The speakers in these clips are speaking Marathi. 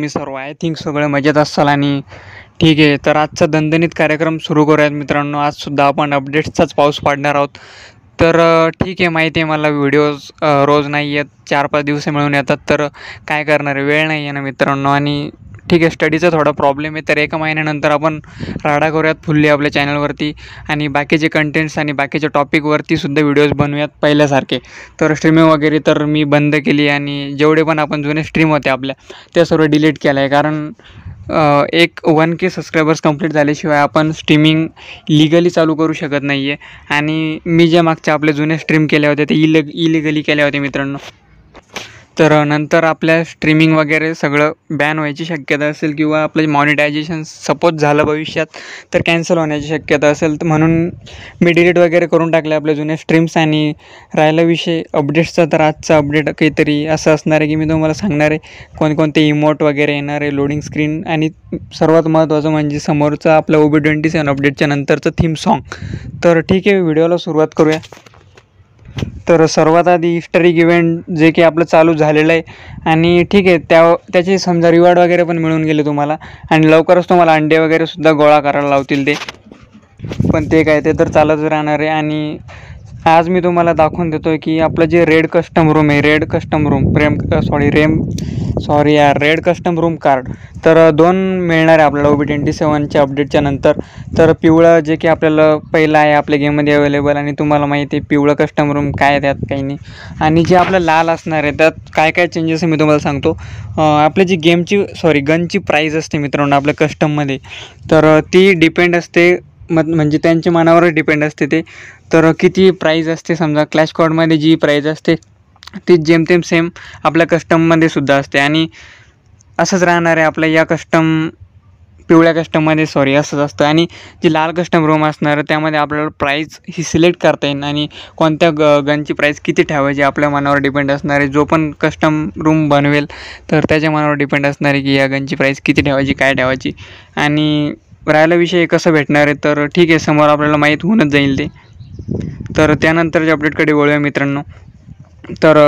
तुम्ही सर्व आय थिंक सगळे मजेत असाल आणि ठीक आहे. तर आजचा दणदणीत कार्यक्रम सुरू करूयात मित्रांनो. आजसुद्धा आपण अपडेट्सचाच पाऊस पाडणार आहोत. तर ठीक आहे. माहिती आहे मला व्हिडिओज रोज नाही येत. चार पाच दिवस मिळून येतात. तर काय करणार आहे? वेळ नाही आहे ना मित्रांनो. आणि ठीक आहे स्टडीचा थोडा प्रॉब्लेम आहे. तर एका महिन्यानंतर आपण राडा करूयात फुल्ली आपल्या चॅनलवरती आणि बाकीचे कंटेंट्स आणि बाकीच्या टॉपिकवरती सुद्धा व्हिडिओज बनवूयात पहिल्यासारखे. तर स्ट्रीमिंग वगैरे तर मी बंद केली आणि जेवढे पण आपण जुने स्ट्रीम होते आपल्या त्या सर्व डिलीट केलं आहे कारण एक वन के सबस्क्रायबर्स कंप्लीट झाल्याशिवाय आपण स्ट्रीमिंग लिगली चालू करू शकत नाही आहे आणि मी जे मागच्या आपले जुने स्ट्रीम केले होते ते इलग इलिगली केले होते मित्रांनो. तर नंतर आपल्या स्ट्रीमिंग वगैरे सगळं बॅन व्हायची शक्यता असेल किंवा आपलं मॉनिटायझेशन सपोज झालं भविष्यात तर कॅन्सल होण्याची शक्यता असेल. तर म्हणून मी डिलीट वगैरे करून टाकले आपले जुने स्ट्रीम्स आणि राहिला विषय अपडेट्सचा तर आजचा अपडेट काहीतरी असं असणार आहे की मी तुम्हाला सांगणार आहे. कोणकोणते इमोट वगैरे येणार आहे लोडिंग स्क्रीन आणि सर्वात महत्त्वाचं म्हणजे समोरचं आपलं ओ बी ट्वेंटी सेवन अपडेटच्या नंतरचं थीम सॉन्ग तर ठीक आहे व्हिडिओला सुरुवात करूया. तर सर्वात आधी इफ्टरिक इव्हेंट जे की आपलं चालू झालेलं आहे. आणि ठीक आहे त्या त्याचे समजा रिवॉर्ड वगैरे पण मिळून गेले तुम्हाला. आणि लवकरच तुम्हाला अंडे वगैरे सुद्धा गोळा करायला लावतील ते. पण ते काय ते तर चालत राहणार आहे. आणि आज मी तुम्हाला दाखवून देतो आहे की आपलं जे रेड कस्टम रूम आहे रेड कस्टम रूम प्रेम सॉरी रेम सॉरी यार रेड कस्टम रूम कार्ड तर दोन मिळणार आहे आपल्याला ओ बी ट्वेंटी सेवनच्या अपडेटच्या नंतर. तर पिवळं जे की आपल्याला पहिलं आहे आपल्या गेममध्ये अवेलेबल आणि तुम्हाला माहिती आहे पिवळं कस्टम रूम काय त्यात काही नाही. आणि जे आपलं लाल असणार आहे त्यात काय काय चेंजेस आहे मी तुम्हाला सांगतो. आपल्या जी गेमची सॉरी गनची प्राईज असते मित्रांनो आपल्या कस्टममध्ये तर ती डिपेंड असते मत म्हणजे त्यांच्या मनावर डिपेंड असते ते. तर किती प्राईज असते समजा क्लॅश कॉडमध्ये जी प्राईज असते ती जेमतेम सेम आपल्या कस्टममध्ये सुद्धा असते. आणि असंच राहणार आहे आपल्या या कस्टम पिवळ्या कस्टममध्ये सॉरी असंच असतं. आणि जी लाल कस्टम रूम असणार आहे, त्यामध्ये आपल्याला प्राईज ही सिलेक्ट करता येईल आणि कोणत्या ग गनची प्राईस किती ठेवायची आपल्या मनावर डिपेंड असणार. आहे जो पण कस्टम रूम बनवेल तर त्याच्या मनावर डिपेंड असणार आहे की या गनची प्राईस किती ठेवायची काय ठेवायची. आणि राहिला विषय कसं भेटणार आहे तर ठीक आहे समोर आपल्याला माहीत होऊनच जाईल ते. तर त्यानंतरच्या अपडेटकडे वळूया मित्रांनो. तर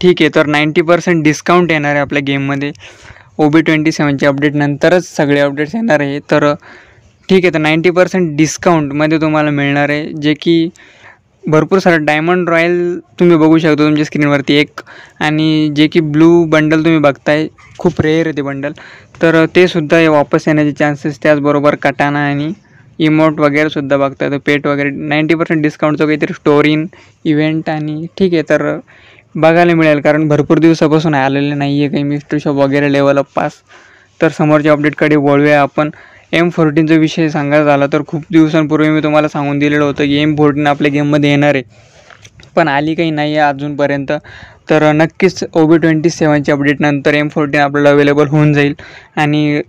ठीक आहे तर नाईंटी पर्सेंट डिस्काउंट येणार आहे आपल्या गेममध्ये ओ बी ट्वेंटी सेवनच्या अपडेट नंतरच सगळे अपडेट्स येणार आहे. तर ठीक आहे तर नाईंटी पर्सेंट डिस्काउंटमध्ये तुम्हाला मिळणार आहे जे की भरपूर सारं डायमंड रॉयल तुम्ही बघू शकता तुमच्या स्क्रीनवरती एक. आणि जे की ब्लू बंडल तुम्ही बघताय खूप रेअर आहे ते बंडल तर ते सुद्धा हे वापस येण्याचे चान्सेस त्याचबरोबर कटाना आणि इमोट वगैरे सुद्धा बघताय. तर पेट वगैरे नाईंटी पर्सेंट डिस्काउंटचं काहीतरी स्टोरीन इव्हेंट आणि ठीक आहे तर बघायला मिळेल. कारण भरपूर दिवसापासून आलेले नाही आहे काही मिस्ट्री शॉप वगैरे लेवल अप पास. तर समोरच्या अपडेटकडे वळूया आपण. एम फोर्टीनचा विषय सांगायचा झाला तर खूप दिवसांपूर्वी मी तुम्हाला सांगून दिलेलं होतं की एम फोर्टीन आपल्या गेममध्ये येणार आहे. पण आली काही नाही आहे अजूनपर्यंत. तर नक्कीच ओ बी ट्वेंटी सेवनच्या अपडेटनंतर एम फोर्टीन आपल्याला अवेलेबल होऊन जाईल. आणि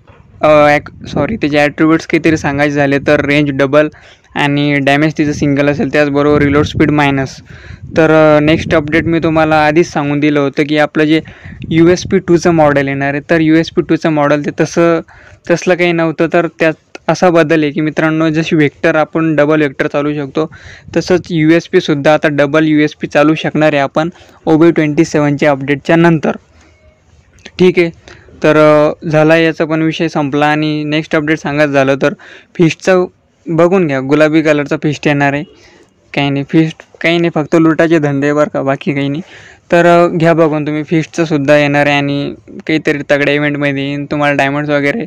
ॲक सॉरी त्याचे ॲट्रिब्यूट्स काहीतरी सांगायचे झाले तर रेंज डबल आणि डॅमेज तिचं सिंगल असेल त्याचबरोबर रिलोड स्पीड मायनस तर नेक्स्ट अपडेट मी तुम्हाला आधीच सांगून दिलं होतं की आपलं जे यू एस पी टूचं मॉडेल येणार आहे. तर यू एस पी टूचं मॉडेल ते तसं तसलं काही नव्हतं. तर त्यात असा बदल आहे की मित्रांनो जशी वेक्टर आपण डबल वेक्टर चालू शकतो तसंच यू एस पीसुद्धा आता डबल यू एस पी चालू शकणार आहे आपण ओ बी ट्वेंटी सेवनच्या अपडेटच्या नंतर. ठीक आहे? तर झाला याचा पण विषय संपला आणि नेक्स्ट अपडेट सांगायचं झालं तर फिस्टचं बघून घ्या. गुलाबी कलरचा फिस्ट येणार आहे. काही नाही फिस्ट काही नाही फक्त लुटाचे धंदे बरं का बाकी काही नाही. तर घ्या बघून तुम्ही. फिस्टचं सुद्धा येणार आहे आणि काहीतरी तगड्या इव्हेंटमध्ये येईन. तुम्हाला डायमंड्स वगैरे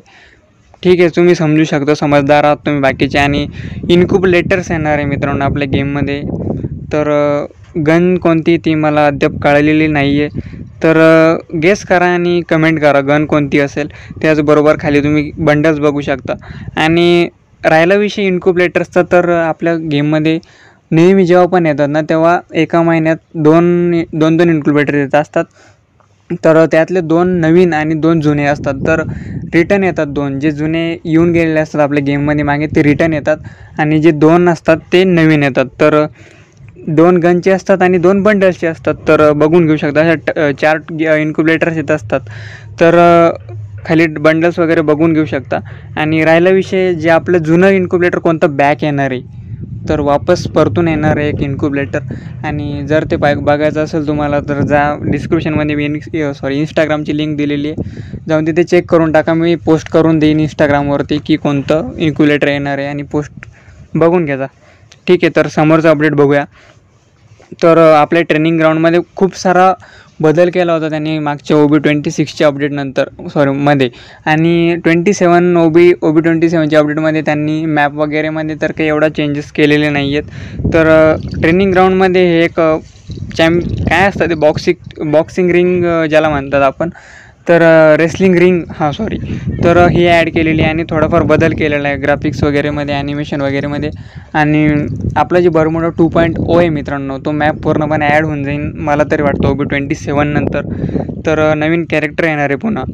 ठीक आहे तुम्ही समजू शकता समजदार आहात तुम्ही बाकीचे. आणि इनकूप लेटर्स येणार आहे मित्रांनो आपल्या गेममध्ये तर गन कोणती ती मला अद्याप कळलेली नाही आहे तर गेस करा आणि कमेंट करा गन कोणती असेल. त्याचबरोबर खाली तुम्ही बंडल्स बघू शकता. आणि राहिला विषय इन्क्युबलेटर्सचा तर आपल्या गेममध्ये नेहमी जेव्हा पण येतात ना तेव्हा एका महिन्यात दोन दोन दोन इन्क्युबेटर येत असतात. तर त्यातले दोन नवीन आणि दोन जुने असतात. तर रिटर्न येतात दोन. जे जुने येऊन गेलेले असतात आपल्या गेममध्ये मागे ते रिटर्न येतात. आणि जे दोन असतात ते नवीन येतात. तर दोन गनचे असतात आणि दोन बंडल्सचे असतात. तर बघून घेऊ शकता अशा ट- चार इन्क्युबलेटर्स येत असतात. तर खाली बंडल्स वगैरे बघून घेऊ शकता. आणि राहिला विषय जे आपलं जुनं इन्क्युबलेटर कोणतं बॅक येणार आहे. तर वापस परतून येणार आहे एक इन्क्युबलेटर आणि जर ते पाय बघायचं असेल तुम्हाला तर जा डिस्क्रिप्शनमध्ये मी इन सॉरी इंस्टाग्रामची लिंक दिलेली आहे. जाऊन तिथे चेक करून टाका. मी पोस्ट करून देईन इंस्टाग्रामवरती की कोणतं इन्क्युलेटर येणार आहे. आणि पोस्ट बघून घ्यायचा ठीक आहे तर समोरचं अपडेट बघूया. तर आपल्या ट्रेनिंग ग्राउंडमध्ये खूप सारा बदल केला होता त्यांनी मागच्या ओ बी ट्वेंटी सिक्सच्या अपडेटनंतर सॉरी मध्ये. आणि ट्वेंटी सेवन O B O B twenty सेवनच्या अपडेटमध्ये त्यांनी मॅप वगैरेमध्ये तर काही एवढा चेंजेस केलेले नाही आहेत तर ट्रेनिंग ग्राउंडमध्ये हे एक चॅम्प काय असतं ते बॉक्सिंग बॉक्सिंग रिंग ज्याला म्हणतात आपण तर रेसलिंग रिंग हां सॉरी तर ही ॲड केलेली आहे आणि थोडाफार बदल केलेला आहे ग्राफिक्स वगैरेमध्ये ॲनिमेशन वगैरेमध्ये. आणि आपलं जे बरमुडा टू पॉईंट ओ आहे मित्रांनो तो मॅप पूर्णपणे ॲड होऊन जाईल मला तरी वाटतं ओ बी ट्वेंटी सेवन नंतर. तर नवीन कॅरेक्टर येणार आहे पुन्हा.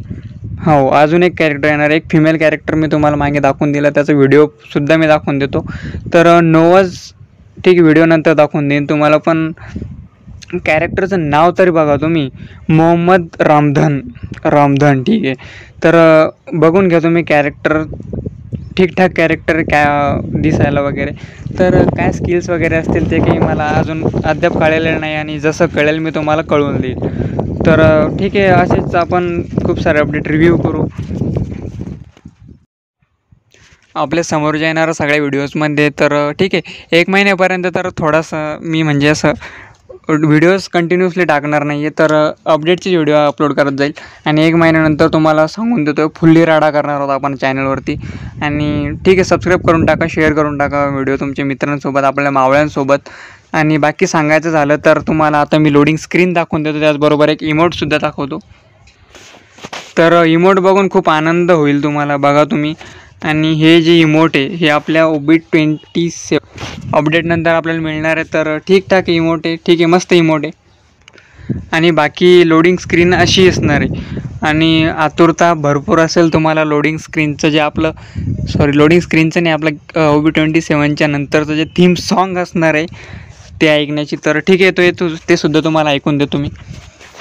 हो अजून एक कॅरेक्टर येणार आहे. एक फिमेल कॅरेक्टर मी तुम्हाला मागे दाखवून दिला. त्याचा व्हिडिओसुद्धा मी दाखवून देतो. तर नोवज ठीक व्हिडिओ नंतर दाखवून देईन. तुम्हाला पण कॅरेक्टरचं नाव तरी बघा तुम्ही. मोहम्मद रामधन. रामधन ठीक आहे. तर बघून घ्या तुम्ही कॅरेक्टर ठीकठाक कॅरेक्टर काय दिसायला वगैरे. तर काय स्किल्स वगैरे असतील ते काही मला अजून अद्याप कळलेलं नाही आणि जसं कळेल मी तुम्हाला कळवून देईल. तर ठीक आहे असेच आपण खूप सारे अपडेट रिव्ह्यू करू. आपल्यासमोर येणारा सगळ्या व्हिडिओजमध्ये तर ठीक आहे. एक महिन्यापर्यंत तर थोडासा मी म्हणजे असं व्हिडिओज कंटिन्युअसली टाकणार नाही आहे तर अपडेटचे व्हिडिओ अपलोड करत जाईल. आणि एक महिन्यानंतर तुम्हाला सांगून देतो फुल्ली राडा करणार आहोत आपण चॅनलवरती आणि ठीक आहे सबस्क्राईब करून टाका शेअर करून टाका व्हिडिओ तुमच्या मित्रांसोबत आपल्या मावळ्यांसोबत. आणि बाकी सांगायचं झालं तर तुम्हाला आता मी लोडिंग स्क्रीन दाखवून देतो त्याचबरोबर एक इमोटसुद्धा दाखवतो. तर इमोट बघून खूप आनंद होईल तुम्हाला बघा तुम्ही. आणि हे जे इमोट आहे हे आपल्या ओबी ट्वेंटी से अपडेटनंतर आपल्याला मिळणार आहे. तर ठीकठाक इमोट आहे ठीक आहे. मस्त इमोट आहे. आणि बाकी लोडिंग स्क्रीन अशी असणार आहे. आणि आतुरता भरपूर असेल तुम्हाला लोडिंग स्क्रीनचं जे आपलं सॉरी लोडिंग स्क्रीनचं नाही आपलं ओ बी ट्वेंटी सेवनच्या नंतरचं जे थीम सॉन्ग असणार आहे ते ऐकण्याची. तर ठीक आहे तो ते सुद्धा तुम्हाला ऐकून देतो मी.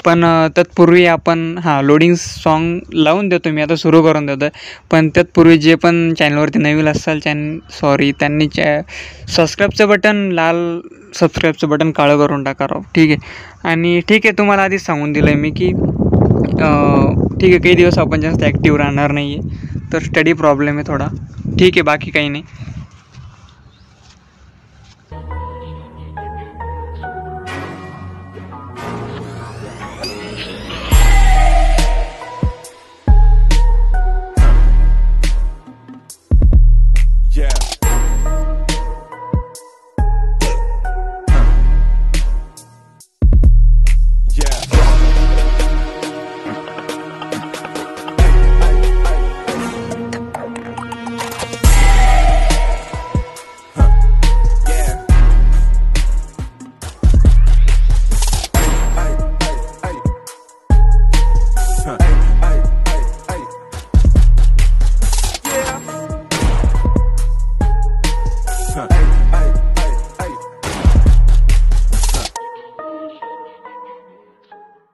पण तत्पूर्वी आपण हां लोडिंग सॉन्ग लावून देतो मी आता सुरू करून देतो आहे पण तत्पूर्वी जे पण चॅनलवरती नवीन असाल चॅन सॉरी त्यांनी चॅ सबस्क्राईबचं बटन लाल सबस्क्राईबचं बटन काळं करून टाका राव. ठीक आहे? आणि ठीक आहे तुम्हाला आधीच सांगून दिलं आहे मी की ठीक आहे काही दिवस आपण जास्त ॲक्टिव्ह राहणार नाही आहे तर स्टडी प्रॉब्लेम आहे थोडा. ठीक आहे बाकी काही नाही.